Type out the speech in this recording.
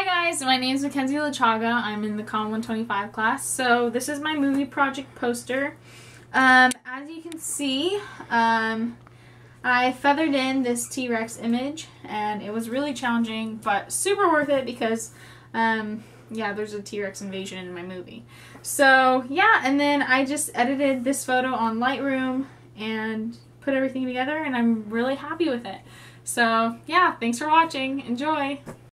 Hi guys, my name is Mackenzie Lachaga. I'm in the Com 125 class. So this is my movie project poster. Um, as you can see, um, I feathered in this T-Rex image and it was really challenging but super worth it because um, yeah, there's a T-Rex invasion in my movie. So yeah, and then I just edited this photo on Lightroom and put everything together and I'm really happy with it. So yeah, thanks for watching. Enjoy!